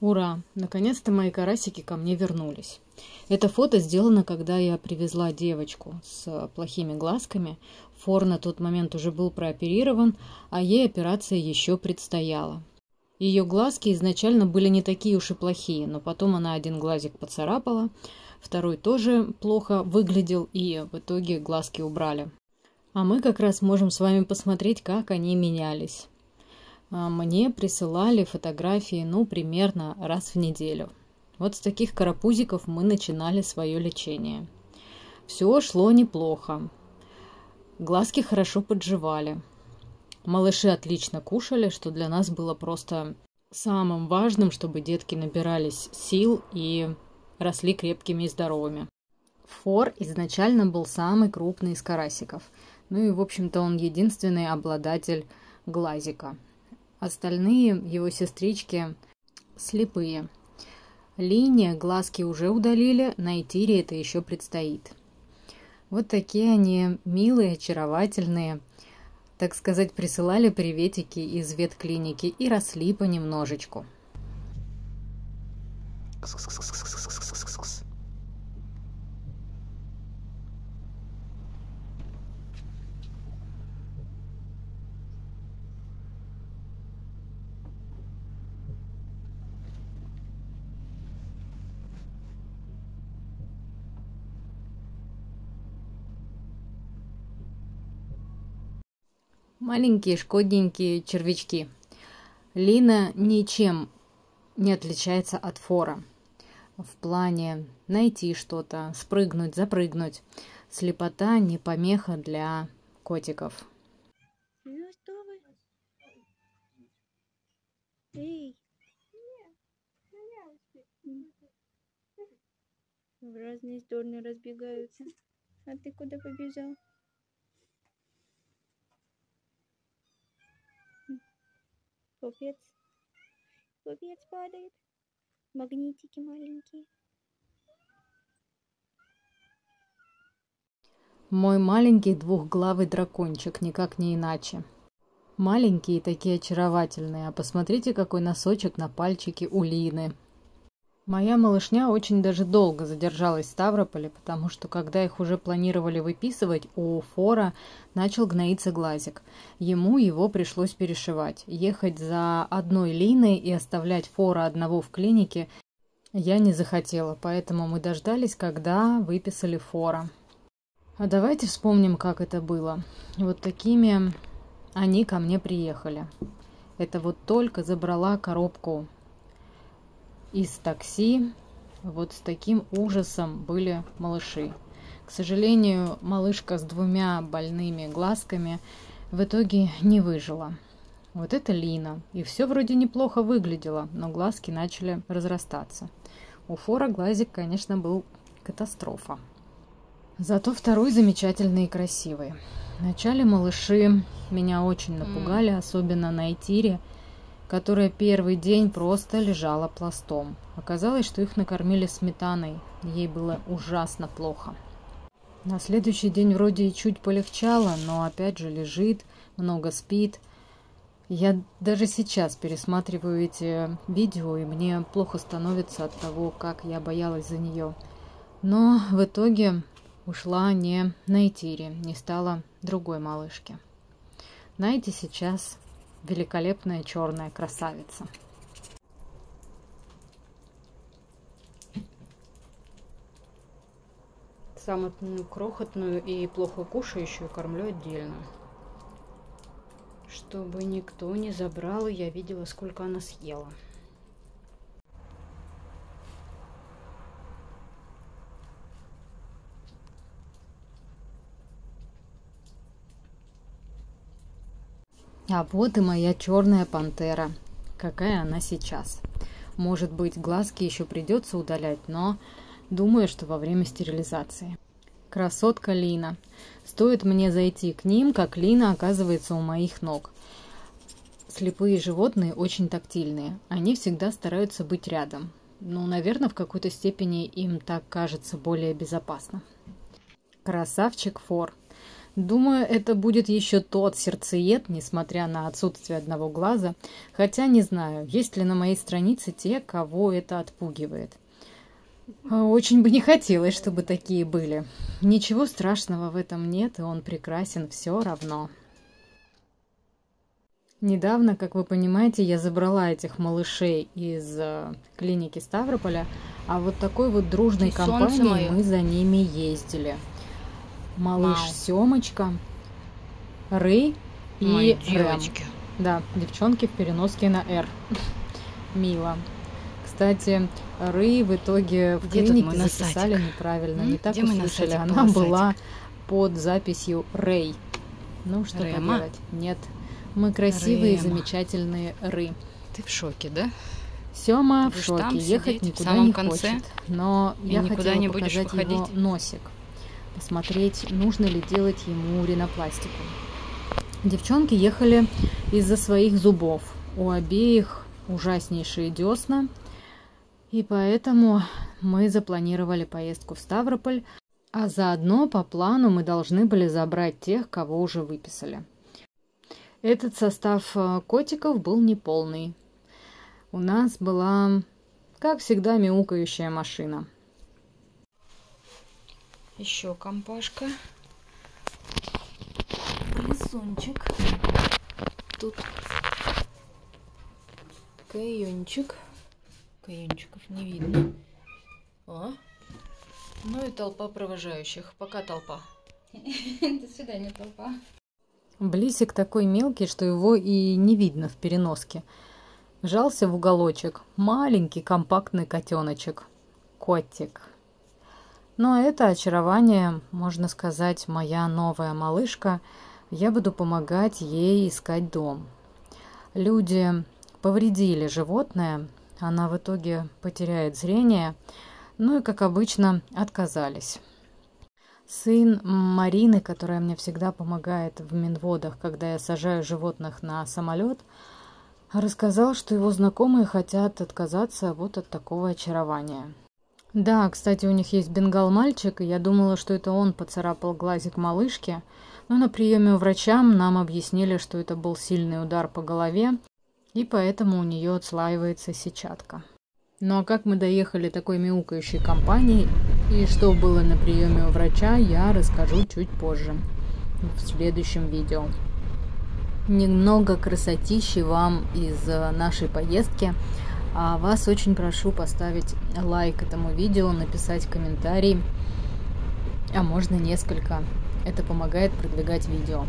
Ура! Наконец-то мои карасики ко мне вернулись. Это фото сделано, когда я привезла девочку с плохими глазками. Фор на тот момент уже был прооперирован, а ей операция еще предстояла. Ее глазки изначально были не такие уж и плохие, но потом она один глазик поцарапала, второй тоже плохо выглядел, и в итоге глазки убрали. А мы как раз можем с вами посмотреть, как они менялись. А, мне присылали фотографии, ну, примерно раз в неделю. Вот с таких карапузиков мы начинали свое лечение. Все шло неплохо. Глазки хорошо подживали. Малыши отлично кушали, что для нас было просто самым важным, чтобы детки набирались сил и росли крепкими и здоровыми. Фор изначально был самый крупный из карасиков. Ну и, в общем-то, он единственный обладатель глазика – Остальные его сестрички слепые. Линия, глазки уже удалили, на Этире это еще предстоит. Вот такие они милые, очаровательные. Так сказать, присылали приветики из ветклиники и росли понемножечку. Маленькие шкодненькие червячки. Лина ничем не отличается от фора. В плане найти что-то, спрыгнуть, запрыгнуть. Слепота не помеха для котиков. Ну что вы? Эй! В разные стороны разбегаются. А ты куда побежал? Пупец. Пупец падает. Магнитики маленькие. Мой маленький двухглавый дракончик, никак не иначе. Маленькие такие очаровательные, а посмотрите, какой носочек на пальчике у Лины. Моя малышня очень даже долго задержалась в Ставрополе, потому что, когда их уже планировали выписывать, у Фора начал гноиться глазик. Ему его пришлось перешивать. Ехать за одной Линой и оставлять Фора одного в клинике я не захотела, поэтому мы дождались, когда выписали Фора. А давайте вспомним, как это было. Вот такими они ко мне приехали. Это вот только забрала коробку из такси. Вот с таким ужасом были малыши. К сожалению, малышка с двумя больными глазками в итоге не выжила. Вот это Лина. И все вроде неплохо выглядело, но глазки начали разрастаться. У Фора глазик, конечно, был катастрофа. Зато второй замечательный и красивый. Вначале малыши меня очень напугали, особенно на Этире – которая первый день просто лежала пластом. Оказалось, что их накормили сметаной. Ей было ужасно плохо. На следующий день вроде и чуть полегчало, но опять же лежит, много спит. Я даже сейчас пересматриваю эти видео, и мне плохо становится от того, как я боялась за нее. Но в итоге ушла не на Этире, не стала другой малышки. Знаете, сейчас великолепная черная красавица. Самую крохотную и плохо кушающую кормлю отдельно. Чтобы никто не забрал, и я видела, сколько она съела. А вот и моя черная пантера. Какая она сейчас. Может быть, глазки еще придется удалять, но думаю, что во время стерилизации. Красотка Лина. Стоит мне зайти к ним, как Лина оказывается у моих ног. Слепые животные очень тактильные. Они всегда стараются быть рядом. Ну, наверное, в какой-то степени им так кажется более безопасно. Красавчик Фор. Думаю, это будет еще тот сердцеед, несмотря на отсутствие одного глаза, хотя не знаю, есть ли на моей странице те, кого это отпугивает. Очень бы не хотелось, чтобы такие были. Ничего страшного в этом нет, и он прекрасен все равно. Недавно, как вы понимаете, я забрала этих малышей из э, клиники Ставрополя, а вот такой вот дружной компанией мы за ними ездили малыш Мау. Семочка, Рэй и Рэм. Да, девчонки в переноске на «Р». Мило. Кстати, Рэй в итоге в Где клинике записали насадик? неправильно. М? Не так Где услышали. Она была под записью Рэй. Ну, что Рэма? поделать. Нет. Мы красивые Рэма. замечательные Ры. Ты в шоке, да? Сема в шоке. Ехать никуда не конце? хочет. Но и я хотела не показать его носик посмотреть, нужно ли делать ему ринопластику. Девчонки ехали из-за своих зубов. У обеих ужаснейшие десна. И поэтому мы запланировали поездку в Ставрополь, а заодно по плану мы должны были забрать тех, кого уже выписали. Этот состав э, котиков был неполный. У нас была, как всегда, мяукающая машина – еще компашка. Лисунчик. Тут каюнчик. Каюнчиков не видно. О. Ну и толпа провожающих. Пока толпа. До свидания, толпа. Блисик такой мелкий, что его и не видно в переноске. Жался в уголочек. Маленький компактный котеночек. Котик. Но это очарование, можно сказать, моя новая малышка. Я буду помогать ей искать дом. Люди повредили животное, она в итоге потеряет зрение, ну и, как обычно, отказались. Сын Марины, которая мне всегда помогает в Минводах, когда я сажаю животных на самолет, рассказал, что его знакомые хотят отказаться вот от такого очарования. Да, кстати, у них есть бенгал-мальчик, и я думала, что это он поцарапал глазик малышки, но на приеме у врача нам объяснили, что это был сильный удар по голове, и поэтому у нее отслаивается сетчатка. Ну а как мы доехали такой мяукающей компанией и что было на приеме у врача, я расскажу чуть позже, в следующем видео. Немного красотищи вам из э, нашей поездки – а вас очень прошу поставить лайк этому видео, написать комментарий, а можно несколько. Это помогает продвигать видео.